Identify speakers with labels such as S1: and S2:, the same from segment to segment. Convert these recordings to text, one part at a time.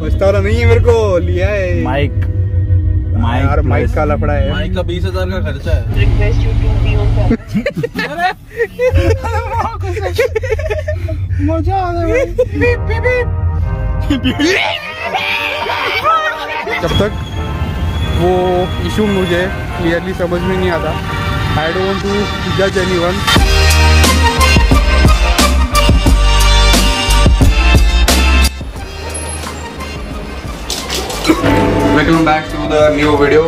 S1: पछतावा नहीं है मेरे को लिया है।
S2: माइक।
S1: यार माइक का लफड़ा है।
S3: माइक का बीस हज़ार का खर्चा है।
S4: You to be on camera.
S1: मज़ा आ रहा है जब तक वो इशू मुझे क्लियरली समझ में नहीं आता। आई डोंट टू जज anyone welcome back to the new video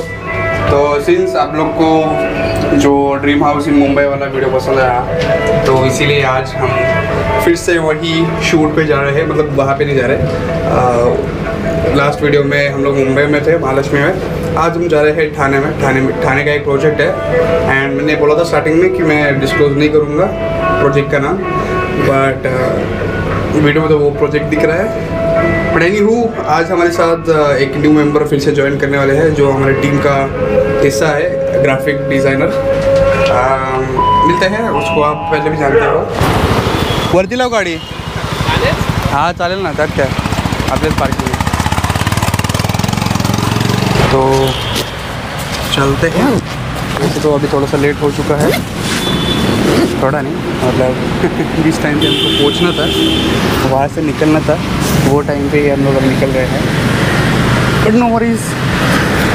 S1: तो सिंस आप लोग को जो ड्रीम हाउस इन मुंबई वाला वीडियो पसंद आया तो इसीलिए आज हम फिर से वही शूट पे जा रहे हैं मतलब वहाँ पे नहीं जा रहे। लास्ट वीडियो में हम लोग मुंबई में थे, महालक्ष्मी में। आज हम जा रहे हैं ठाणे में। ठाणे में ठाणे का एक प्रोजेक्ट है। एंड मैंने बोला था स्टार्टिंग में कि मैं डिस्क्लोज नहीं करूँगा प्रोजेक्ट का नाम। बट वीडियो में तो वो प्रोजेक्ट दिख रहा है। एनी हूँ, आज हमारे साथ एक न्यू मेंबर फिर से ज्वाइन करने वाले हैं, जो हमारे टीम का हिस्सा है ग्राफिक डिज़ाइनर मिलते हैं, उसको आप पहले भी जानते हो। वरती लाओ गाडी। हाँ चालेल ना त्यात काय? आपल्याच पार्किंग तो चलते हैं। वैसे तो अभी थोड़ा सा लेट हो चुका है। थोड़ा नहीं मतलब जिस टाइम पे हमको पहुँचना था, वहाँ से निकलना था, वो टाइम पे ही हम लोग निकल रहे हैं। बट नो वरीज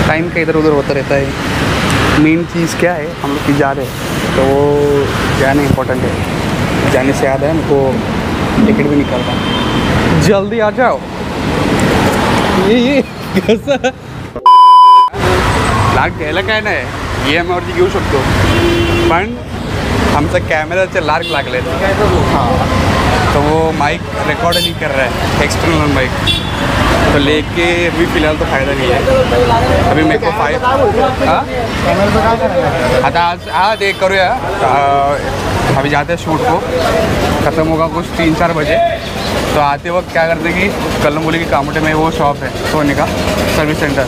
S1: टाइम का इधर उधर होता रहता है। मेन चीज़ क्या है, हम लोग की जा रहे हैं तो वो जाना इम्पोर्टेंट है। जाने से याद है हमको टिकट भी निकालना जल्दी आ जाओ। ये ये, कसं? लाग घ्यायला काय नाही ई एम आयवरती घेऊ शकतो पण आमचं कॅमेराचे लार्क लाग लागले हाँ। तो वो माइक रिकॉर्ड नहीं कर रहा है एक्सटर्नल माइक तो लेके अभी फ़िलहाल तो फ़ायदा नहीं है। अभी मेरे को फ़ायदा आता आज हाँ देख करूया अं, अभी जाते हैं शूट को। ख़त्म होगा कुछ तीन चार बजे। तो आते वक्त क्या करते कि कलमबोली की कामोटे में वो शॉप है सोने का सर्विस सेंटर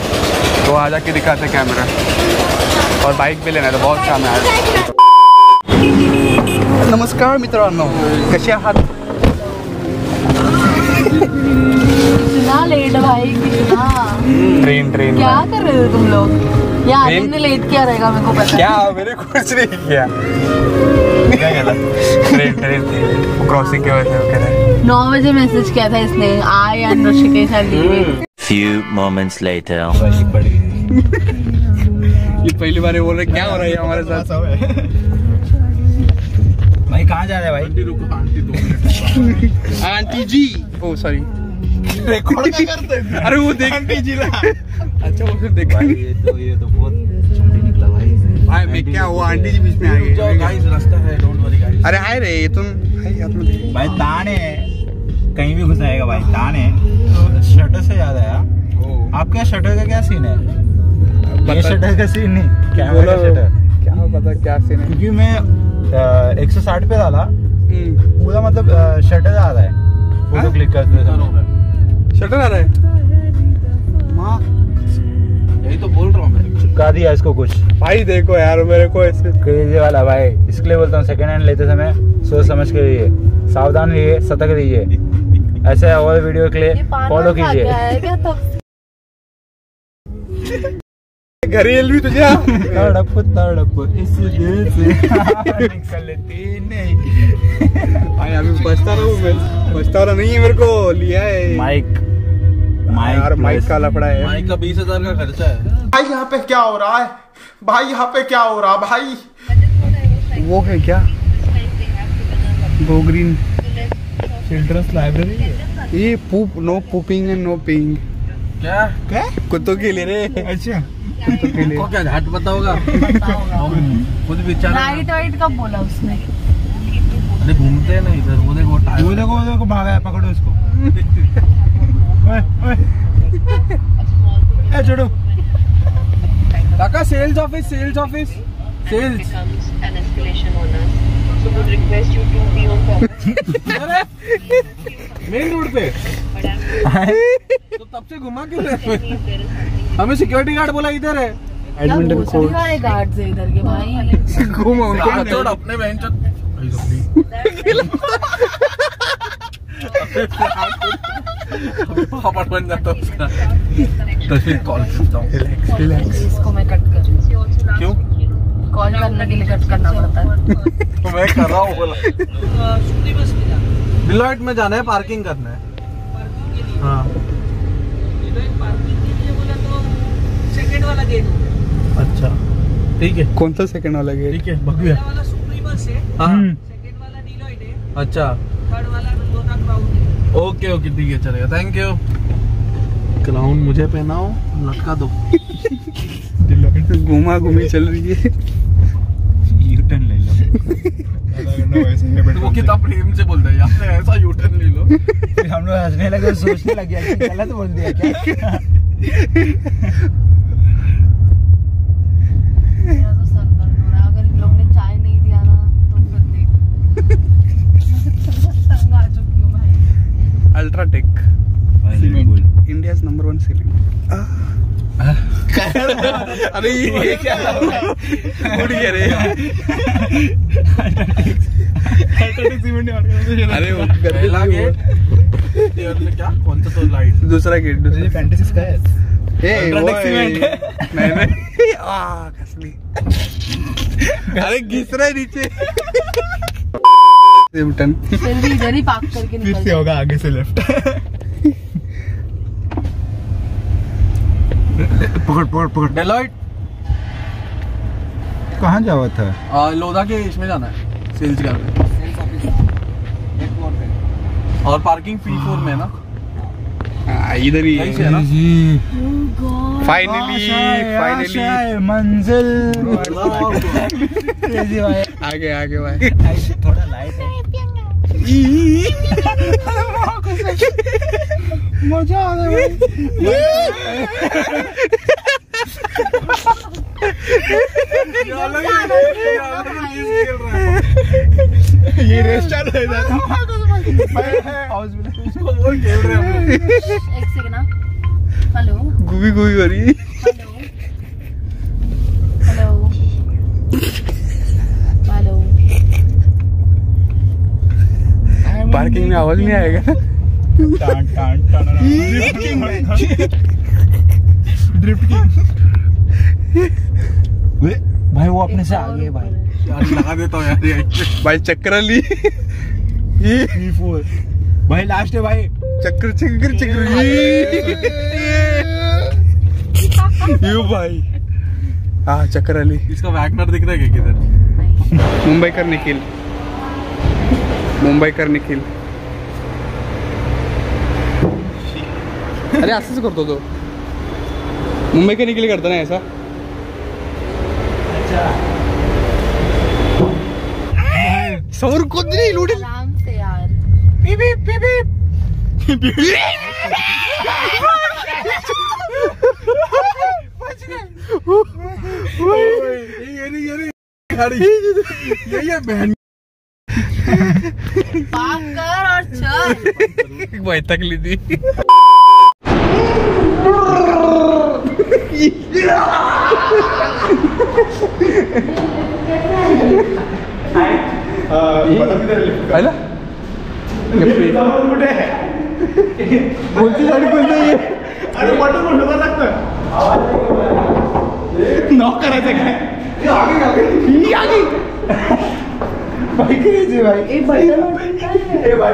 S1: तो आ जाके दिखाते कैमरा और बाइक भी लेना है तो बहुत काम है नमस्कार मित्रांनो कसे आहात?
S5: लेट भाई कितना
S1: ट्रेन ट्रेन
S5: क्या कर रहे हो तुम लोग? यहाँ आने
S1: ट्रेन-
S5: में लेट क्या रहेगा मेरे को पता
S1: क्या? मैंने कुछ नहीं किया. क्या ट्रेन ट्रेन थी क्रॉसिंग की वजह से वो कह रहा
S5: नौ बजे मैसेज किया था इसने. I and Rishikesh are leaving
S6: Few moments later.
S1: ये पहली बार ये बोल रहे क्या हो रहा है हमारे साथ?
S2: भाई कहाँ जा रहे भाई?
S3: रुको आंटी दो minute.
S1: Aunty ji. Oh sorry
S3: record क्या करते हैं
S1: अरे वो देख
S3: आंटी जी ला
S1: अच्छा वो फिर देखा।
S2: भाई ये तो ये तो बहुत छुट्टी निकला भाई।
S1: भाई मैं क्या हुआ? आंटी जी बीच में आ गई
S3: गाइस रास्ता है डोंट वरी गाइस
S1: अरे हाय रे ये तुम हाय आत्मदे
S2: भाई तान है। कहीं भी घुस आएगा भाई तान है। शटर से याद आया। आपका शटर का क्या सीन है? ये शटर का सीन नहीं कैमरा का शटर?
S1: क्या पता क्या सीन है?
S2: क्योंकि मैं एक सौ साठ पे डाला पूरा मतलब शटर आ रहा है फ़ोटो? क्लिक करते समय
S1: शटर आ रहा है माँ.
S3: यही तो बोल रहा हूँ मैं.
S2: चिपका दिया इसको कुछ.
S1: भाई देखो यार मेरे को ऐसे
S2: क्रेजी वाला भाई. इसके लिए बोलता हूँ सेकंड हैंड लेते समय सोच समझ के रहिए. सावधान रहिए सतर्क रहिए. ऐसे और वीडियो के लिए फॉलो कीजिए.
S5: क्या तब
S1: घरी येईल मी तुझ्या
S2: तड़प तड़प इस दिल से। निकलती नहीं।
S1: भाई अभी बचता रहा हूँ मैं। बचता रहा नहीं है मेरे को लिया है।
S2: माइक।
S1: माइक यार माइक का लफड़ा है।
S3: माइक का बीस हज़ार का खर्चा है।
S7: भाई यहाँ पे क्या हो रहा है? भाई यहाँ पे क्या हो रहा है भाई?
S1: वो है क्या? गो ग्रीन
S2: चिल्ड्रंस लाइब्रेरी
S1: ये poop no pooping and no peeing
S3: क्या
S1: क्या? कुत्तों के लिए रे।
S2: अच्छा।
S1: को
S3: क्या घाट पता होगा खुद बेचारा
S5: राइट वाइट कब बोला उसने?
S3: अरे घूमते हैं ना इधर वो देखो
S2: वो देखो वो देखो भागा है पकड़ो इसको। ओए, ओए। ए छोड़ो।
S3: काका sales office sales office sales.
S4: So would request you to be on
S3: main road पे। तो तब से घुमा क्यों रहे? हमें सिक्योरिटी गार्ड बोला इधर है।
S1: बैडमिंटन कोर्ट
S5: सारे गार्ड्स इधर के भाई?
S1: घूमा उनको पता
S3: छोड़। अपने बहन पापड़ बन जाता उसका तो कॉल करता हूँ।
S5: इसको मैं कट कर
S3: क्यों?
S5: कॉल करने के लिए कट करना पड़ता है।
S3: तो मैं कर रहा हूँ बोला। डिलॉइट में जाना है पार्किंग करना। है हाँ। अच्छा ठीक है।
S1: कौन सा सेकंड वाला गेट
S3: ठीक है बघूया हाँ। अच्छा। ओके ओके ठीक है चलेगा। थैंक यू क्राउन मुझे पहनाओ लटका दो।
S1: घुमा घूमी चल रही है।
S2: ले लो।
S3: वो कितना प्रेम से बोलता है। यार ऐसा यूटर्न ले लो।
S2: हम लोग हंसने लगे सोचने लगे कि गलत बोल दिया क्या
S5: मेरा तो सर दर्द हो रहा है अगर इन लोग ने चाय नहीं दिया ना तो फिर देख तंग आ चुकी हूँ भाई
S1: UltraTech India number one ceiling अरे ये क्या? उड़ गया रे। अरे वो
S3: पहला गेट ये वाला क्या? कौन सा तो लाइट
S1: दूसरा गेट दूसरा
S2: फैंटेसी का है।
S1: ए वो आ कसली। अरे घिस रहा है नीचे। बटन
S5: फिर इधर ही पार्क करके निकल जाओ।
S2: होगा आगे से लेफ़्ट पकड़ पकड़ पकड़।
S3: डेलॉइट
S2: कहाँ जावा था?
S3: आ, लोधा के इसमें जाना है सेल्स करने। और पार्किंग पी फोर में है ना?
S1: इधर ही।
S3: है ना?
S1: फाइनली फाइनली
S2: मंजिल।
S1: आगे आगे भाई।
S2: थोड़ा लाइट है। मज़ा आ रहा है ये रेस चालू है
S3: उसको वो खेल रहे हैं
S5: एक सेकंड हेलो
S1: गुबी गुबी हो रही है
S5: हेलो हेलो हेलो
S1: पार्किंग में आवाज़ नहीं आएगा।
S2: टान टान टान ड्रिफ्ट भाई वो अपने से आगे भाई।
S3: यार लगा देता हूँ यार ये।
S1: भाई चक्कर ली।
S2: भाई लास्ट है भाई।
S1: चक्कर चक्कर चक्कर। यू। भाई। हाँ चक्कर अली
S3: इसका वैगनर दिख रहा है क्या किधर?
S1: मुंबई कर निखिल मुंबई कर निखिल अरे असंच करतो तो। मुंबई के निखिल करता ना ऐसा। सौर कुछ नहीं लूट।
S5: आराम से यार।
S3: ये नहीं ये नहीं गाड़ी ये ये बहन
S5: कर और चल
S1: भाई तक ली थी पाहिलं बोलती गाडी कोणती आहे?
S7: अरे बटन कोण ठेवायला लागतं.
S2: नॉक करायचं काय?
S7: आगी भाई क्रेजी भाई
S5: ए
S7: भाई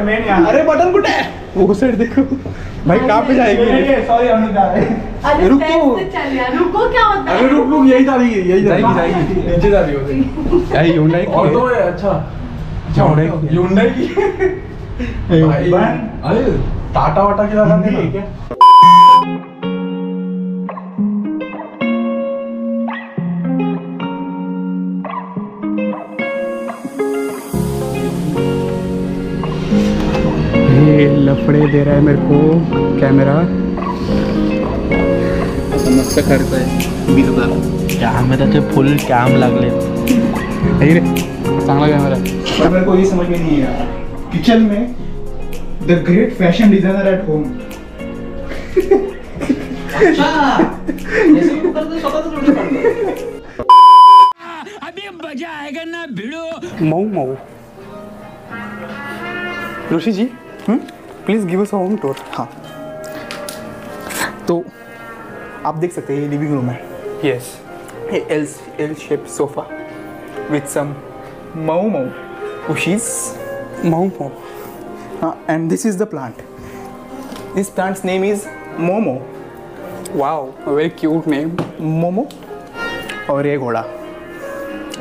S7: मैं नहीं अरे बटन कुठे आहे?
S1: वो साइड देखो। भाई कहाँ पे जाएगी?
S7: सॉरी हम नहीं जा रहे
S5: अरे
S3: रुको।
S5: रुको क्या होता
S3: अरे
S5: है
S3: रुक रुक यही जा रही है यही जा रही है।
S1: जाएगी,
S3: नीचे जा रही है।
S1: यही Hyundai की
S3: ऑटो
S1: है।
S3: है अच्छा।
S1: Hyundai की है।
S3: Hyundai की भाई अरे टाटा वाटा की लगा देना क्या
S1: लफड़े दे रहा है मेरे को कैमरा मस्त खर्च आहे वीस
S2: कॅमेराचे फुल कॅम लागले
S1: रे। चांगला कॅमेरा
S7: पर मेरे को ये समझ में नहीं आया। किचन में the great fashion designer at home अभी मज़ा आएगा ना भिड़ो।
S1: मऊ Mau. Rishi ji please give us a home tour
S7: हाँ। तो आप देख सकते हैं ये लिविंग रूम है।
S1: यस
S7: ये L L shape sofa with some Mau मऊ उशीज
S1: माउ माउ
S7: हाँ and this is the plant this plant's name is Momo
S1: wow very cute name
S7: Momo और ये घोड़ा।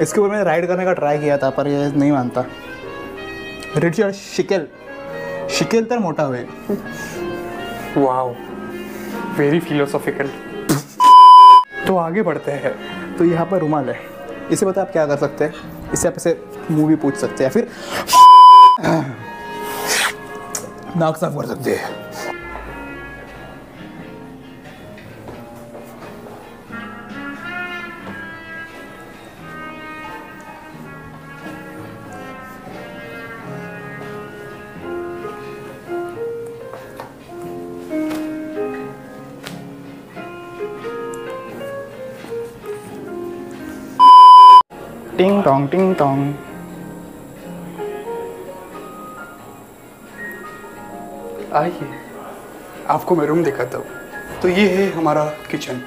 S7: इसके ऊपर मैंने राइड करने का ट्राई किया था पर ये नहीं मानता। रिचर्ड शिकेल शिकेल तर मोठा होईल.
S1: वाओ वेरी फिलोसॉफिकल तो आगे बढ़ते हैं।
S7: तो यहाँ पर रुमाल है। इसे पता आप क्या कर सकते हैं? इसे आप इसे मूवी पूछ सकते हैं फिर नाक साफ़ कर सकते हैं। टिंग टोंग टिंग
S1: आइए। आपको मैं रूम दिखाता हूँ। तो ये है हमारा किचन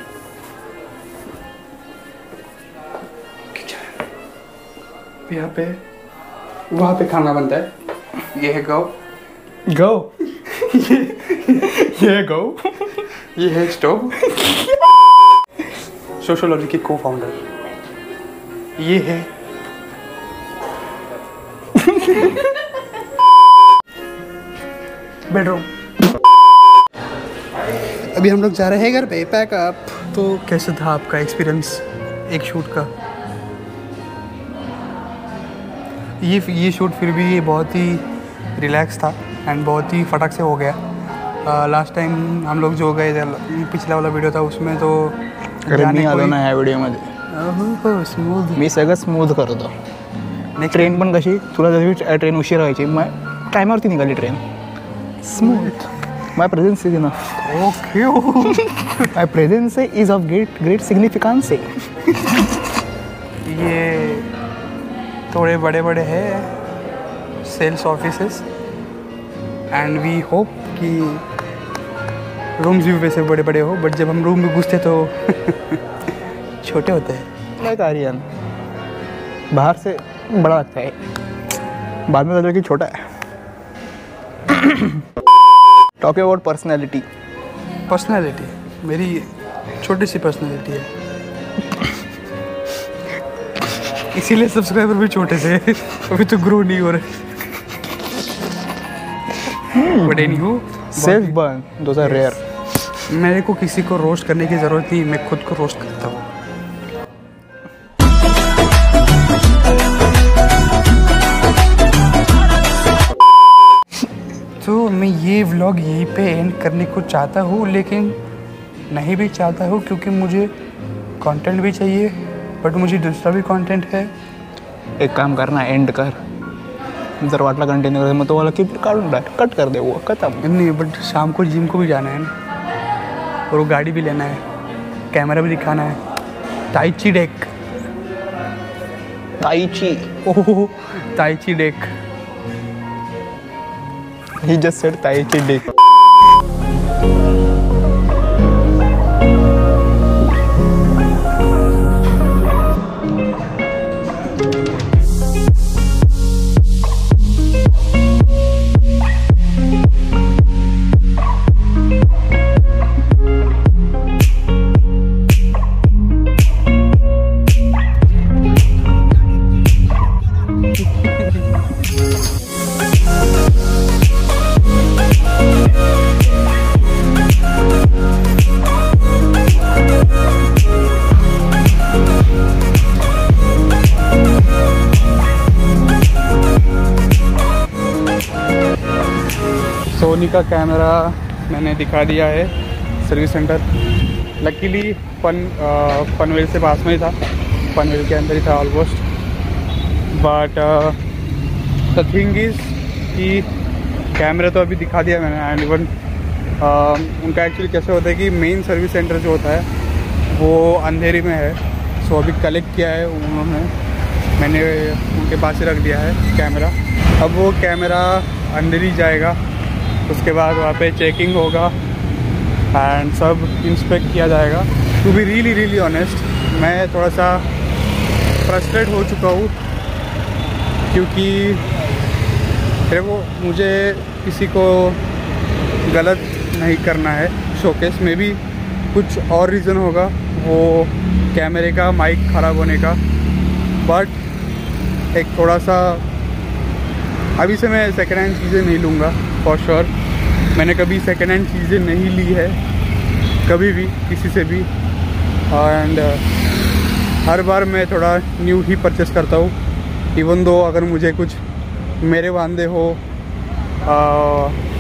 S1: किचन यहाँ पे वहाँ पे खाना बनता है। ये है गौ।
S7: गो? ये गो?
S1: ये है स्टोव सोशोलॉजी के को फाउंडर ये है बेडरूम। अभी हम लोग जा रहे हैं घर पे पैकअप तो कैसे था आपका एक्सपीरियंस एक शूट का? ये ये शूट फिर भी ये बहुत ही रिलैक्स था एंड बहुत ही फटक से हो गया। लास्ट टाइम हम लोग जो गए थे पिछला वाला वीडियो था उसमें तो
S7: ह्या व्हिडिओमध्ये
S1: स्मूथ
S7: मी सगळं स्मूथ करतो ट्रेन पण कशी? तुला जशी ट्रेन उशीर व्हायची. मग टायमावरती निघाली train smooth my presence is enough
S1: okay
S7: my presence is of great great significance
S1: ये थोड़े बड़े बड़े हैं sales offices and we hope कि रूम्स भी वैसे बड़े बड़े हो बट जब हम रूम में घुसते तो छोटे होते हैं।
S7: लाइक आर्यन बाहर से बड़ा लगता है। बाद में कि छोटा है। टॉक अबाउट पर्सनैलिटी
S1: पर्सनैलिटी मेरी छोटी सी पर्सनैलिटी है। इसीलिए सब्सक्राइबर भी छोटे से अभी तो ग्रो नहीं हो रहे। But anyhow
S7: self burn are rare
S1: मेरे को किसी को रोस्ट करने की ज़रूरत नहीं मैं खुद को रोस्ट करता हूँ। ये व्लॉग यहीं पे एंड करने को चाहता हूँ लेकिन नहीं भी चाहता हूँ क्योंकि मुझे कंटेंट भी चाहिए बट मुझे दूसरा भी कंटेंट है।
S7: एक काम करना एंड कर। जर वाटला कंटिन्यू करायचं मग तो मला किती काढून टाक कट कर दे वो खत्म
S1: नहीं बट शाम को जिम को भी जाना है ना और वो गाड़ी भी लेना है कैमरा भी दिखाना है। ताइची डेक
S7: ताईची
S1: ओह ताइची डेक
S7: ही जस्ट सेड ताईची डिक
S1: का कैमरा मैंने दिखा दिया है सर्विस सेंटर। लकीली पन पनवेल से पास में ही था। पनवेल के अंदर ही था almost but the thing is कि कैमरा तो अभी दिखा दिया मैंने एंड इवन उनका एक्चुअली कैसे होता है कि मेन सर्विस सेंटर जो होता है, वो अंधेरी में है। सो अभी कलेक्ट किया है उन्होंने। मैंने उनके पास ही रख दिया है कैमरा। अब वो कैमरा अंदर ही जाएगा। उसके बाद वहाँ पे चेकिंग होगा एंड सब इंस्पेक्ट किया जाएगा। To be really really honest मैं थोड़ा सा फ्रस्ट्रेट हो चुका हूँ क्योंकि देखो मुझे किसी को गलत नहीं करना है शोकेस में भी कुछ और रीज़न होगा, वो कैमरे का माइक ख़राब होने का। बट एक थोड़ा सा अभी से मैं सेकेंड हैंड चीज़ें नहीं लूँगा। फॉर श्योर मैंने कभी सेकेंड हैंड चीज़ें नहीं ली है कभी भी किसी से भी। एंड हर बार मैं थोड़ा न्यू ही परचेस करता हूँ। इवन दो अगर मुझे कुछ मेरे वांदे हो आ,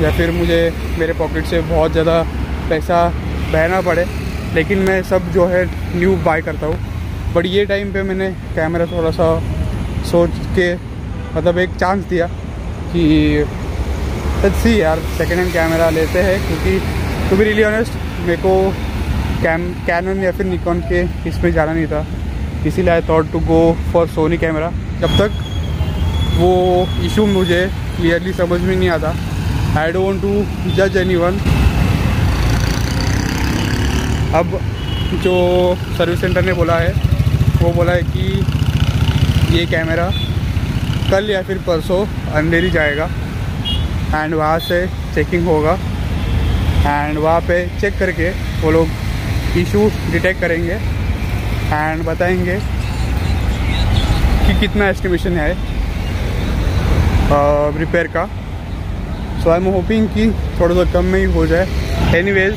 S1: या फिर मुझे मेरे पॉकेट से बहुत ज़्यादा पैसा बहना पड़े लेकिन मैं सब जो है न्यू बाय करता हूँ। बट ये टाइम पे मैंने कैमरा थोड़ा सा सोच के मतलब एक चांस दिया कि लेट्स सी यार सेकेंड हैंड कैमरा लेते हैं, क्योंकि टू बी रियली ऑनेस्ट मेरे को कैम कैनन या फिर निकॉन के इसमें जाना नहीं था। इसीलिए I thought to go for Sony camera जब तक वो इशू मुझे क्लियरली समझ में नहीं आता। आई डोंट टू जज एनी वन अब जो सर्विस सेंटर ने बोला है, वो बोला है कि ये कैमरा कल या फिर परसों अंधेरी जाएगा। एंड वहाँ से चेकिंग होगा। एंड वहाँ पे चेक करके वो लोग इशू डिटेक्ट करेंगे। एंड बताएँगे कि कितना एस्टिमेशन है रिपेयर का। सो आई एम होपिंग कि थोड़ा सा कम में ही हो जाए। एनीवेज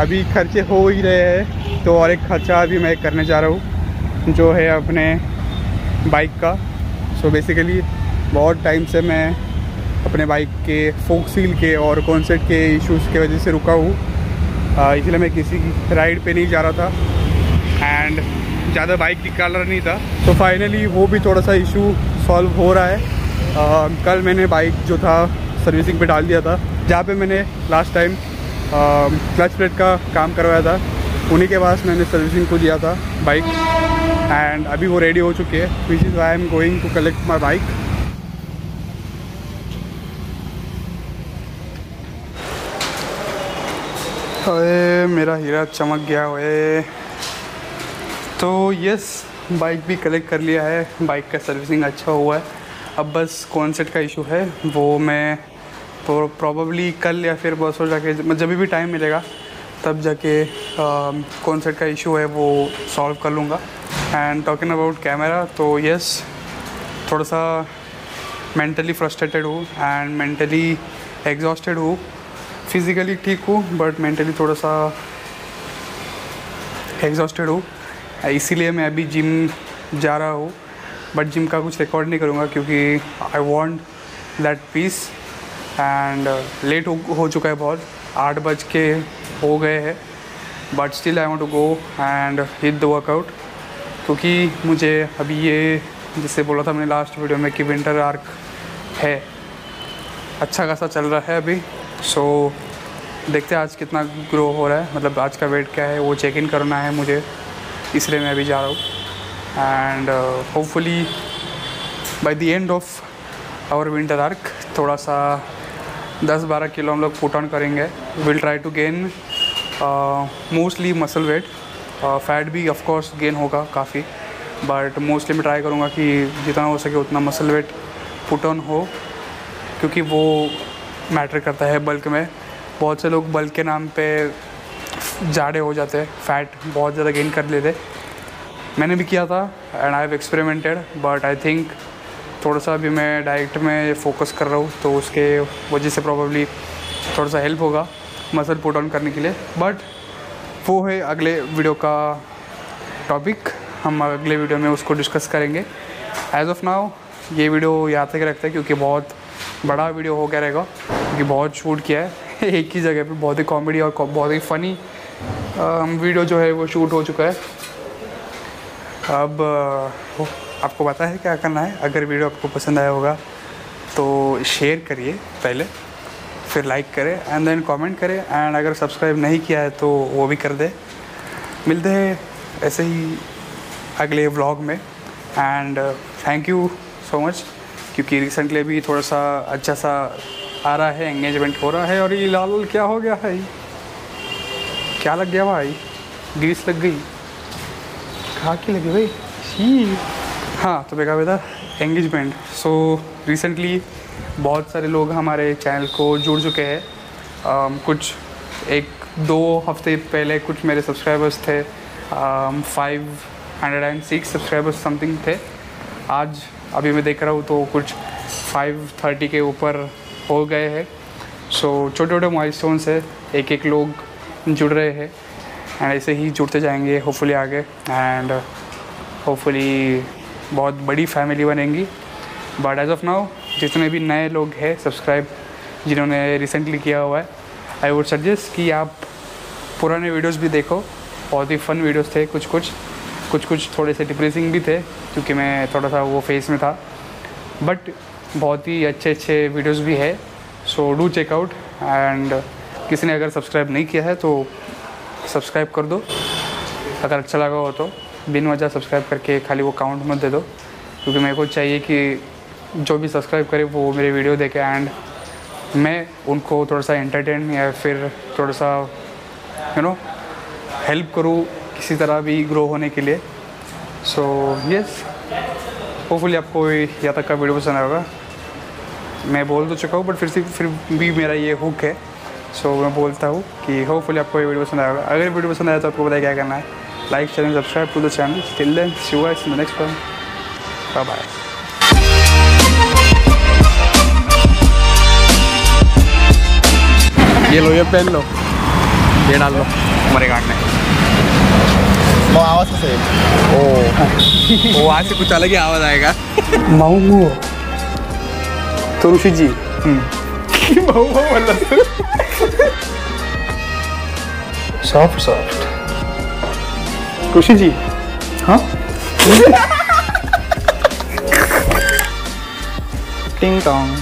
S1: अभी खर्चे हो ही रहे हैं तो और एक खर्चा अभी मैं करने जा रहा हूँ, जो है अपने बाइक का। सो so बेसिकली बहुत टाइम से मैं अपने बाइक के फोक सील के और कॉन्सेट के इश्यूज़ की वजह से रुका हूँ। इसलिए मैं किसी राइड पे नहीं जा रहा था। एंड ज़्यादा बाइक निकाल रहा नहीं था। तो फाइनली वो भी थोड़ा सा इशू सॉल्व हो रहा है। आ, कल मैंने बाइक जो था सर्विसिंग पे डाल दिया था। जहाँ पे मैंने लास्ट टाइम क्लच प्लेट का काम करवाया था। उन्हीं के पास मैंने सर्विसिंग को दिया था बाइक एंड अभी वो रेडी हो चुकी है। Which is I am going to collect my bike अरे, मेरा हीरा चमक गया हुए तो यस बाइक भी कलेक्ट कर लिया है। बाइक का सर्विसिंग अच्छा हुआ है। अब बस कौन सेट का इशू है। वो मैं तो प्रॉबली कल या फिर बस हो जाके जब भी टाइम मिलेगा, तब जाके कौन सेट का इशू है, वो सॉल्व कर लूँगा। एंड टॉकिंग अबाउट कैमरा तो यस थोड़ा सा मेंटली फ्रस्ट्रेटेड हूँ। एंड मेंटली एग्जॉस्टेड हूँ। फिज़िकली ठीक हूँ बट मेंटली थोड़ा सा एग्जॉस्टेड हूँ। इसीलिए मैं अभी जिम जा रहा हूँ बट जिम का कुछ रिकॉर्ड नहीं करूँगा क्योंकि I want that peace and late हो, हो चुका है बहुत आठ बज के हो गए हैं but still I want to go and hit the workout क्योंकि मुझे अभी ये जिससे बोला था मैंने लास्ट वीडियो में कि विंटर आर्क है अच्छा खासा चल रहा है अभी। सो so, देखते हैं आज कितना ग्रो हो रहा है। मतलब आज का वेट क्या है वो चेक इन करना है मुझे। इसलिए मैं अभी जा रहा हूँ। And hopefully by the end of our winter arc थोड़ा सा 10-12 किलो हम लोग पुट ऑन करेंगे। Will try to gain mostly muscle weight fat भी ऑफ़ कोर्स गेन होगा काफ़ी। बट मोस्टली मैं ट्राई करूँगा कि जितना हो सके उतना मसल वेट पुट ऑन हो। क्योंकि वो मैटर करता है बल्क में। बहुत से लोग बल्क के नाम पे जाड़े हो जाते हैं फैट बहुत ज़्यादा गेन कर लेते मैंने भी किया था and I have experimented but I think थोड़ा सा अभी मैं डाइट में फोकस कर रहा हूँ तो उसके वजह से प्रॉब्ली थोड़ा सा हेल्प होगा मसल पुट ऑन करने के लिए। बट वो है अगले वीडियो का टॉपिक हम अगले वीडियो में उसको डिस्कस करेंगे। एज ऑफ़ नाउ ये वीडियो याद तक रखते हैं, क्योंकि बहुत बड़ा वीडियो हो गया रहेगा। क्योंकि बहुत शूट किया है। एक ही जगह पे बहुत ही कॉमेडी और बहुत ही फ़नी वीडियो जो है वो शूट हो चुका है। अब आपको पता है क्या करना है? अगर वीडियो आपको पसंद आया होगा तो शेयर करिए पहले, फिर लाइक करें एंड देन कमेंट करें एंड अगर सब्सक्राइब नहीं किया है तो वो भी कर दे। मिलते हैं ऐसे ही अगले व्लॉग में and thank you so much क्योंकि रिसेंटली अभी थोड़ा सा अच्छा सा आ रहा है एंगेजमेंट हो रहा है और ये लाल क्या हो गया है क्या लग गया भाई? ग्रीस लग गई। कहाँ की लगी भाई? शी हाँ तो बेका बेटा एंगेजमेंट सो रिसेंटली बहुत सारे लोग हमारे चैनल को जुड़ चुके हैं। अम, कुछ एक दो हफ़्ते पहले कुछ मेरे सब्सक्राइबर्स थे। Five hundred and six subscribers something थे। आज अभी मैं देख रहा हूँ तो कुछ फाइव थर्टी के ऊपर हो गए हैं। सो so, छोटे छोटे माइल है। एक एक लोग जुड़ रहे हैं एंड ऐसे ही जुड़ते जाएँगे होपफुली आगे। एंड होपफुली बहुत बड़ी फैमिली बनेंगी। बट एज ऑफ़ नाउ जितने भी नए लोग हैं सब्सक्राइब जिन्होंने रिसेंटली किया हुआ है आई वुड सजेस्ट कि आप पुराने वीडियोस भी देखो। बहुत ही फन वीडियोस थे कुछ कुछ कुछ कुछ थोड़े से डिप्रेसिंग भी थे क्योंकि मैं थोड़ा सा वो फेस में था। बट बहुत ही अच्छे अच्छे वीडियोस भी है। सो डू चेकआउट एंड किसी ने अगर सब्सक्राइब नहीं किया है तो सब्सक्राइब कर दो। अगर अच्छा लगा हो तो बिन वजह सब्सक्राइब करके खाली वो काउंट मत दे दो। क्योंकि मेरे को चाहिए कि जो भी सब्सक्राइब करे, वो मेरे वीडियो देखे एंड मैं उनको थोड़ा सा एंटरटेन या फिर थोड़ा सा यू नो हेल्प करूँ किसी तरह भी ग्रो होने के लिए। सो यस होपफुली आपको यहाँ तक का वीडियो पसंद आएगा। मैं बोल तो चुका हूँ बट फिर से फिर भी मेरा ये हुक है। सो so, मैं बोलता हूँ कि होपफुली आपको ये वीडियो पसंद आएगा। अगर वीडियो पसंद आया तो आपको बताया क्या करना है। Like channel subscribe to the channel till then see you in the next one bye bye ये लो ये पहन लो। ये डाल लो। हमारे काटने
S7: मग आवाज़ कसा येईल
S1: ओ। वो वहाँ से कुछ अलग ही आवाज़ आएगा। माऊ तो ऋषि जी बोला सॉफ्ट सॉफ्ट ऋषि जी। हाँ?
S7: टिंग टॉंग